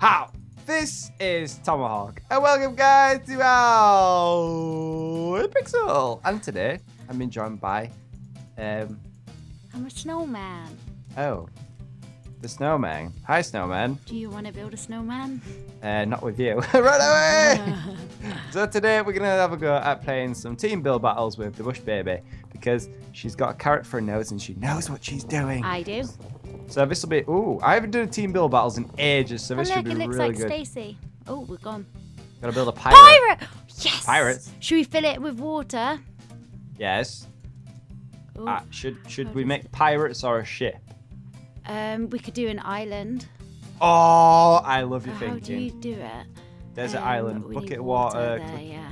How? This is Tomohawk, and welcome guys to Hypixel. And today I'm being joined by, um, I'm a snowman. oh, the snowman. Hi, snowman. Do you want to build a snowman? Uh, not with you. Run away! so today we're gonna have a go at playing some team build battles with the Bush Baby because she's got a carrot for a nose and she knows what she's doing. I do. So this will be. Ooh, I haven't done a team build battles in ages, so Oh, this look, should be it looks like. Stacy. Oh, we're gone. Gotta build a pirate. Pirate! Yes! Pirates? Should we fill it with water? Yes. Uh, should should we make pirates or a ship? Um, we could do an island. Oh, I love your thinking. How do you do it? There's Um, island, bucket of water. there, yeah.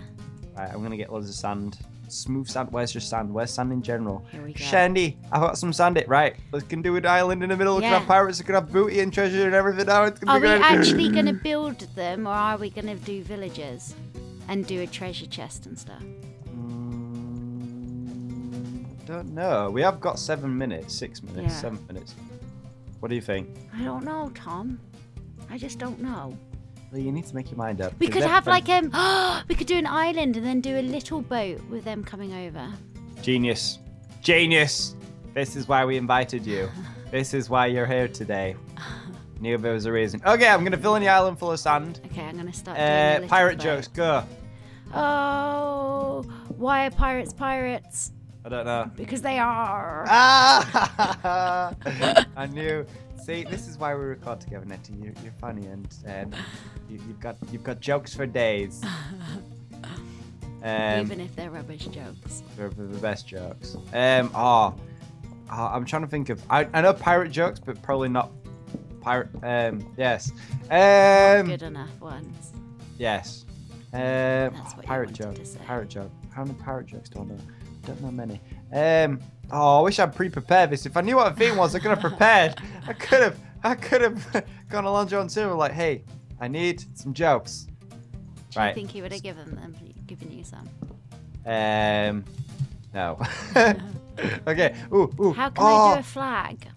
Right, I'm gonna get loads of sand. Smooth sand. Where's your sand? Where's sand in general? Here we go. Shandy, I've got some sand. It right. We can do an island in the middle. We can have pirates. We can have booty and treasure and everything. Now it's gonna Are be we good. actually going to build them or are we going to do villages and do a treasure chest and stuff? Mm, don't know. We have got seven minutes, six minutes, Yeah. seven minutes. What do you think? I don't know, Tom. I just don't know. Well, you need to make your mind up. We could have like um we could do an island and then do a little boat with them coming over. Genius. Genius. This is why we invited you. this is why you're here today. Knew there was a reason. Okay, I'm gonna fill in the island full of sand. Okay, I'm gonna start Uh, pirate boat. jokes, go. Oh, why are pirates pirates? I don't know. Because they are. Ah! I knew. See, this is why we record together, Netty. You, you're funny, and um, you, you've got you've got jokes for days. Um, Even if they're rubbish jokes. They're the the best jokes. Um, oh, oh, I'm trying to think of. I, I know pirate jokes, but probably not pirate. Um, yes. Um, Good enough ones. yes. Um, That's oh, what pirate wanted joke. to say. Pirate joke. How many pirate jokes do I know? Don't know many. Um, oh, I wish I'd pre-prepared this. If I knew what the theme was, I could have prepared. I could have. I could have gone along John Silver like, hey, I need some jokes. Do Right. you think he would have given them given you some? Um, no. okay. Ooh, ooh. How can I oh. do a flag?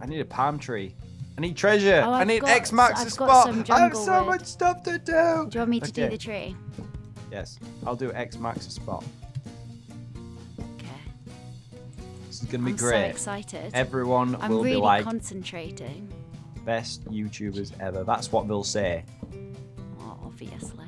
I need a palm tree. I need treasure. Oh, I need got- X marks I've the spot. I have so wood. much stuff to do. Do you want me to do the tree? Yes, I'll do X marks the spot. Is gonna be I'm so great. excited. Everyone I'm will really be like concentrating. best YouTubers ever. That's what they'll say, Well, obviously.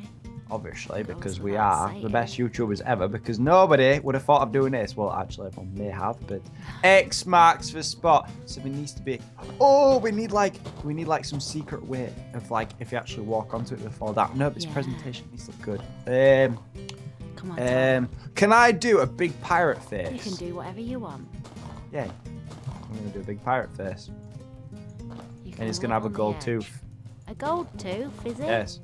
obviously, Goes because we are the best YouTubers ever. Because nobody would have thought of doing this. Well, actually, everyone may have, but X marks the spot. So there needs to be. Oh, we need like we need like some secret way of like if you actually walk onto it before that. No, this Yeah. presentation needs to look good. Um. Come on. Um, can I do a big pirate face? you can do whatever you want. Yeah. I'm gonna do a big pirate face, and he's gonna have a gold tooth. A gold tooth, is it? Yes.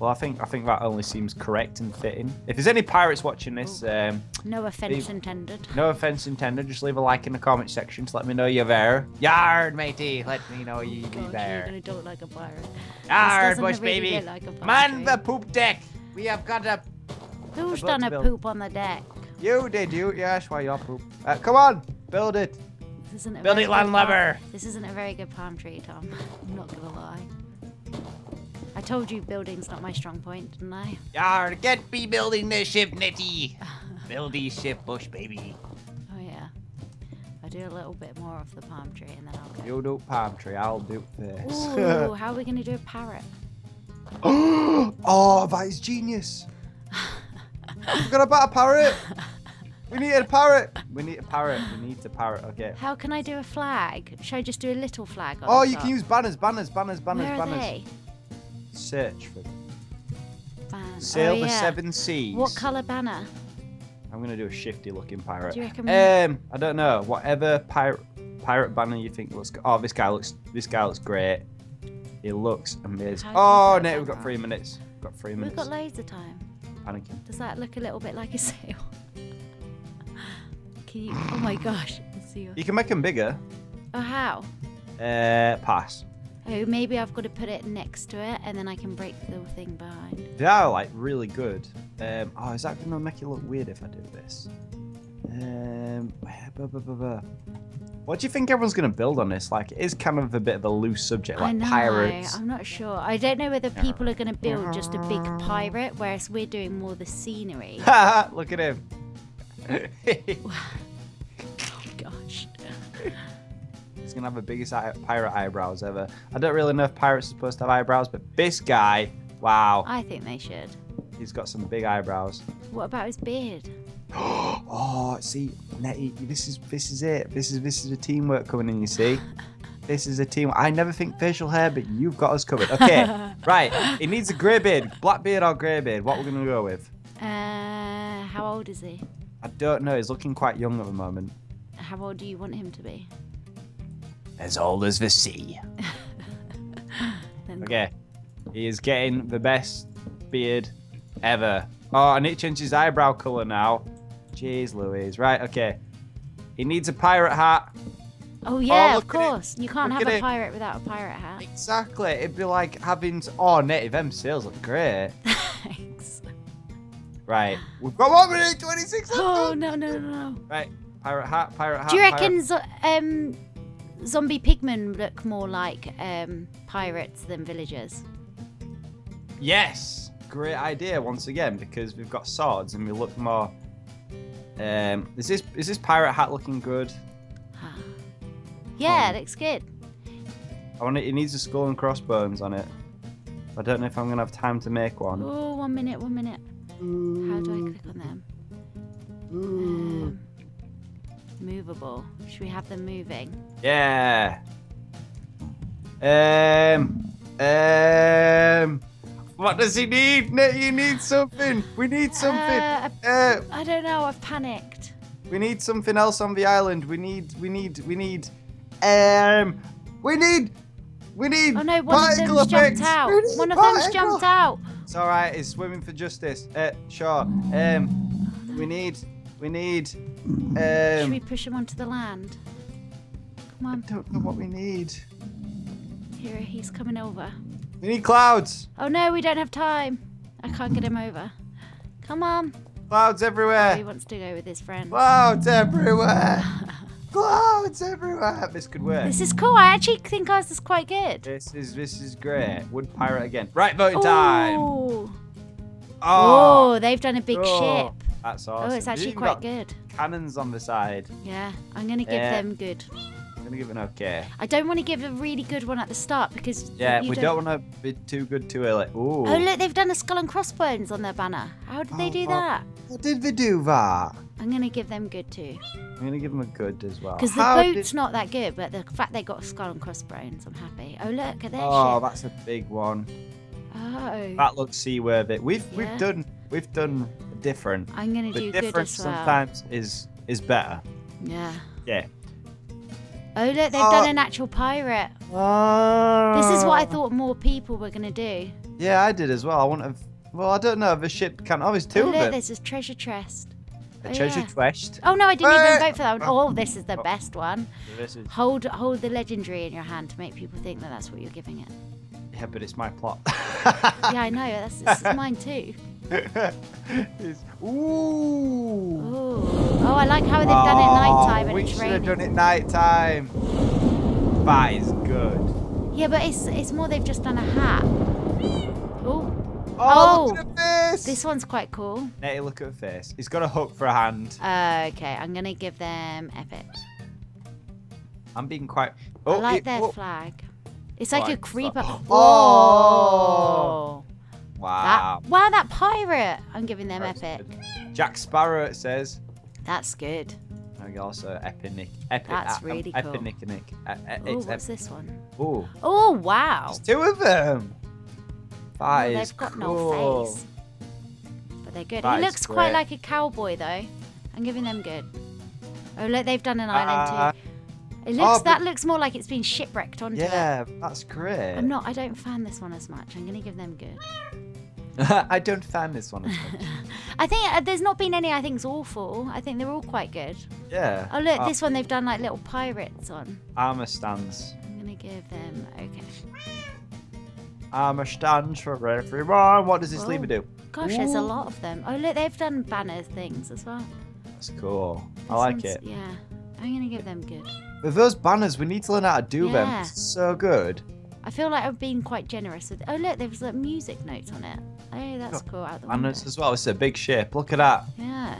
Well, I think I think that only seems correct and fitting. If there's any pirates watching this, um, No offense Leave- intended. no offense intended. Just leave a like in the comment section to let me know you're there. Yard, matey. Let me know you be God, you're there. gonna do it like a pirate. Yard, bush really baby. like Man the poop deck. We have got a. Who's done to a build. poop on the deck? You did you? Yeah, that's why you're poop. Uh, come on, build it. This isn't a Build it, good palm- landlubber. This isn't a very good palm tree, Tom. I'm not gonna lie. I told you building's not my strong point, didn't I? Yard, get me building the ship, Netty. Build the ship, bush baby. Oh yeah. I'll do a little bit more of the palm tree and then I'll go. You do palm tree, I'll do this. Ooh, how are we gonna do a parrot? oh, that is genius. We've got about a parrot. We need a parrot. We need a parrot. We need a parrot. Okay. How can I do a flag? Should I just do a little flag on Oh, you top? can use banners, banners, banners, banners, Where are they? Search for them. Ban- Sail oh, the yeah. seven seas. What colour banner? I'm gonna do a shifty looking pirate. Do you reckon- Um, I don't know. Whatever pirate pirate banner you think looks. good. Oh, this guy looks. This guy looks great. He looks amazing. How Oh, no, we've got three minutes. We've got three minutes. We've got loads of time. Panicking. Does that look a little bit like a sail? Can you? Oh my gosh! You can make them bigger. Oh, how? Uh, pass. Oh, maybe I've got to put it next to it, and then I can break the thing behind. They are like really good. Um, oh, is that gonna make it look weird if I do this? Um, blah, blah, blah, blah. What do you think everyone's going to build on this? Like, it is kind of a bit of a loose subject, I like know. pirates. I'm not sure. I don't know whether people are going to build just a big pirate, whereas we're doing more the scenery. Look at him. oh gosh. He's gonna have the biggest pirate eyebrows ever. I don't really know if pirates are supposed to have eyebrows, but this guy, wow, I think they should. He's got some big eyebrows. What about his beard? oh, see, Netty, this is this is it. This is this is a teamwork coming in. You see, this is a team. I never think facial hair, but you've got us covered. Okay, right. It needs a grey beard, black beard or grey beard. What we're gonna go with? Uh, how old is he? I don't know. He's looking quite young at the moment. How old do you want him to be? As old as the sea. Okay. He is getting the best beard ever. Oh, I need to change his eyebrow colour now. Jeez Louise. Right, okay. He needs a pirate hat. Oh yeah, look of course. You can't Look have a pirate without a pirate hat. Exactly. It'd be like having. Oh, native M sales look great. Thanks. Right. We've got one minute 26 Oh no no no no. Right. Pirate hat, pirate hat. Do you reckon zo- um, zombie pigmen look more like um, pirates than villagers? Yes. Great idea once again because we've got swords and we look more. Um, is this is this pirate hat looking good? Yeah, Oh. it looks good. I want it. It needs a skull and crossbones on it. I don't know if I'm gonna have time to make one. Oh, one minute, one minute. How do I click on them? Um, movable. Should we have them moving? Yeah. Um. Um. What does he need? No, you need something. We need something. Uh, Uh, I don't know. I've panicked. we need something else on the island. We need. We need. We need. Um. We need. We need. Oh no, one of particle them's jumped out. One of them's jumped out. It's all right. It's swimming for justice. Uh, sure. Um. We need. We need. Um, Should we Um. push him onto the land? Come I on. don't know what we need. Here, he's coming over. We need clouds. Oh no, we don't have time. I can't get him over. Come on. Clouds Oh, he wants to go with his friend. Clouds everywhere. Clouds everywhere. This could work. This is cool. I actually think ours is quite good. This is this is great. Wood pirate again. Right, voting time. Oh. Oh, Oh, they've done a big oh, ship. That's awesome. Oh, it's actually quite good. Cannons on the side. Yeah, I'm gonna give Yeah. them good. I'm gonna give it an okay. I don't want to give a really good one at the start because Yeah, we don't, want to be too good too early. Ooh. Oh look, they've done a skull and crossbones on their banner. How did they Oh, do well. that? How did we do that? I'm gonna give them good too. I'm gonna give them a good as well. Because the How boat's did- not that good, but the fact they got a skull and crossbones, I'm happy. Oh look at their Oh, ship. that's a big one. Oh, That looks seaworthy. We've Yeah. we've done we've done different. I'm gonna The do good as well. sometimes is is better. Yeah. Yeah. Oh look, they've Oh. done an actual pirate. This is what I ah. thought more people were gonna do. Yeah, I did as well. I want to. Well, I don't know. The ship can. Oh, there's two oh of look, them. there's a treasure chest. A oh, treasure yeah. chest. Oh no, I didn't even eh! vote for that one. Oh, this is the Oh. best one. This is, Hold, hold the legendary in your hand to make people think that that's what you're giving it. yeah, but it's my plot. Yeah, I know. That's this is mine too. It's- Ooh. Oh. Oh, oh, I like how they've done it nighttime and we it's should raining. have done it nighttime. That is good. Yeah, but it's it's more they've just done a hat. Oh, Oh, Oh, look at the face. this one's quite cool. Netty, look at the face. He's got a hook for a hand. Uh, okay, I'm gonna give them epic. I'm being quite. I Oh, like it- their oh. flag. It's like a creeper. Oh, Wow. that wow, that pirate. I'm giving them epic. Jack Sparrow, it says. That's good. And also Epic. Epic. That's uh, um, really cool. Epic. Nick. Uh, uh, Oh, what's this one? Ooh. Oh, wow. There's two of them. That Oh, they've got cool. no face. But they're good. That he looks quite like a cowboy, though. I'm giving them good. Oh, look, they've done an island Uh, too. It looks but- that looks more like it's been shipwrecked onto it. Yeah, that's great. I'm not. I don't fan this one as much. I'm gonna give them good. I don't fan this one as much. I think uh, there's not been any I think's awful. I think they're all quite good. Yeah. Oh look, Uh, this one they've done like little pirates on. Armor stands. I'm gonna give them okay. Armor stands for everyone. What does this Whoa. lever do? Gosh, there's a lot of them. Oh look, they've done banner things as well. That's cool. I like it. Yeah, I'm gonna give them good. With those banners, we need to learn how to do them. It's so good. I feel like I've been quite generous with. Oh look, there's like music notes on it. Oh, that's cool. Out the window. As well. It's a big ship. Look at that. Yeah,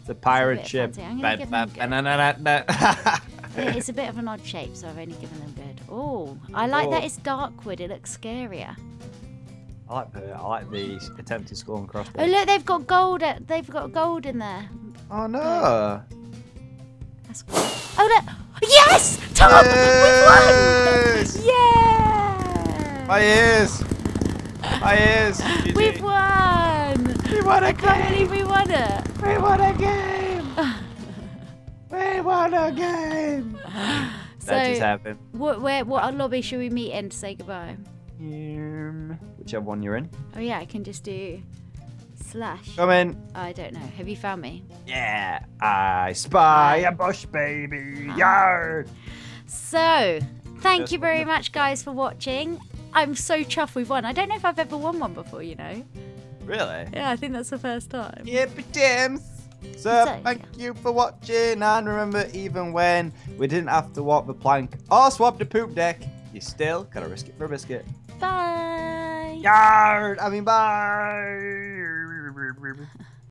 It's a pirate ship. fancy. I'm gonna give them Ba- ba- ba- It- it's a bit of an odd shape, so I've only given them good. Oh, I like that Oh. it's dark wood. It looks scarier. I like the I like the attempted skull and crossbow. Oh look, they've got gold. At, they've got gold in there. Oh no! That's cool. Oh look! Yes, Tom, Yes! we've won! Yeah! Oh, My ears! My ears! GG. We've won! We won a I can't believe we won it. We won a game! we won a game! So, that just happened. what, where, what lobby should we meet in to say goodbye? Um, whichever one you're in. Oh yeah, I can just do slash. Come in. I don't know. Have you found me? Yeah, I spy a bush baby. Yard. So, thank you very much, guys, for watching. I'm so chuffed we've won. I don't know if I've ever won one before, you know. Really? Yeah, I think that's the first time. Yep, James. So, So- thank you for watching, and remember, even when we didn't have to walk the plank or swap the poop deck, you still gotta risk it for a biscuit. Bye. Yard! I mean, bye!